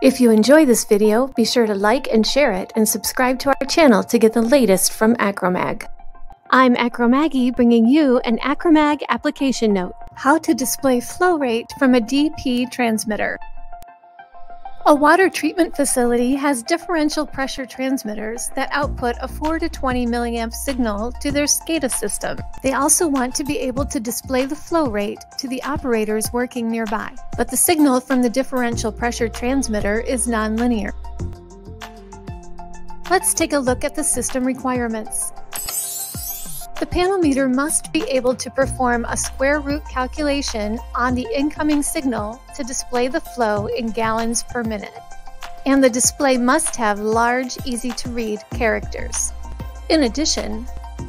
If you enjoy this video, be sure to like and share it and subscribe to our channel to get the latest from Acromag. I'm Acromaggie bringing you an Acromag application note. How to display flow rate from a DP transmitter. A water treatment facility has differential pressure transmitters that output a 4 to 20 milliamp signal to their SCADA system. They also want to be able to display the flow rate to the operators working nearby, but the signal from the differential pressure transmitter is nonlinear. Let's take a look at the system requirements. The panel meter must be able to perform a square root calculation on the incoming signal to display the flow in gallons per minute. And the display must have large, easy to read characters. In addition,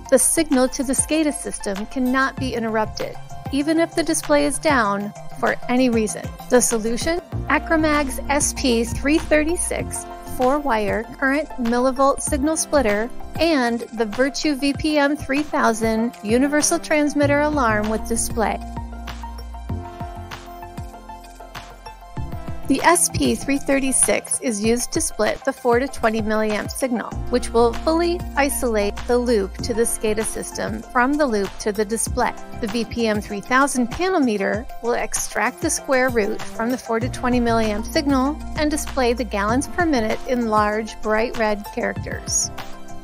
the signal to the SCADA system cannot be interrupted, even if the display is down for any reason. The solution? Acromag's SP336 4-wire current millivolt signal splitter and the Virtue VPM 3000 universal transmitter alarm with display. The SP336 is used to split the 4 to 20 milliamp signal, which will fully isolate the loop to the SCADA system from the loop to the display. The VPM 3000 panel meter will extract the square root from the 4 to 20 milliamp signal and display the gallons per minute in large, bright red characters.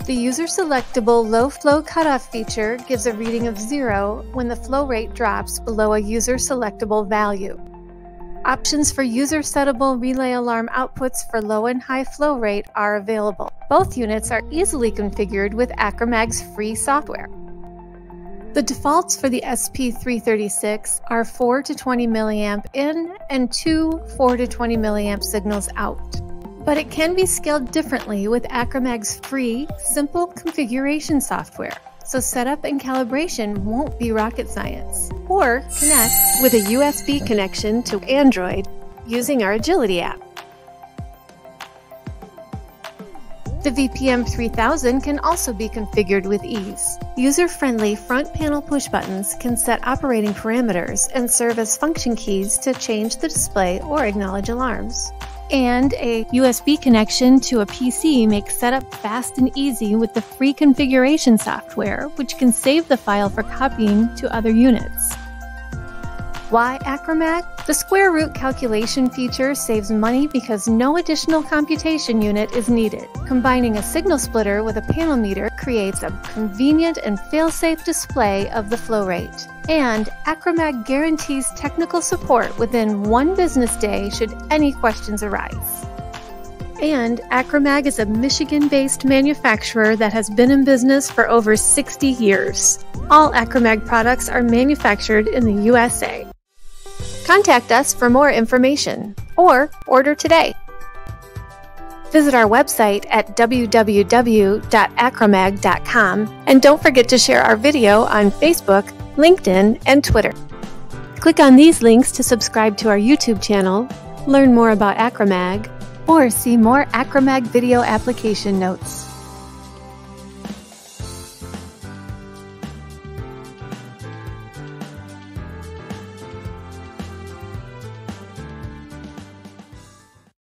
The user selectable low flow cutoff feature gives a reading of zero when the flow rate drops below a user selectable value. Options for user settable relay alarm outputs for low and high flow rate are available. Both units are easily configured with Acromag's free software. The defaults for the SP336 are 4 to 20 milliamp in and two 4 to 20 milliamp signals out. But it can be scaled differently with Acromag's free, simple configuration software so setup and calibration won't be rocket science. Or connect with a USB connection to Android using our Agility app. The VPM 3000 can also be configured with ease. User-friendly front panel push buttons can set operating parameters and serve as function keys to change the display or acknowledge alarms. And a USB connection to a PC makes setup fast and easy with the free configuration software, which can save the file for copying to other units. Why Acromag? The square root calculation feature saves money because no additional computation unit is needed. Combining a signal splitter with a panel meter creates a convenient and fail-safe display of the flow rate. And Acromag guarantees technical support within one business day should any questions arise. And Acromag is a Michigan based manufacturer that has been in business for over 60 years. All Acromag products are manufactured in the USA. Contact us for more information or order today. Visit our website at www.acromag.com and don't forget to share our video on Facebook, LinkedIn, and Twitter. Click on these links to subscribe to our YouTube channel, learn more about Acromag, or see more Acromag video application notes.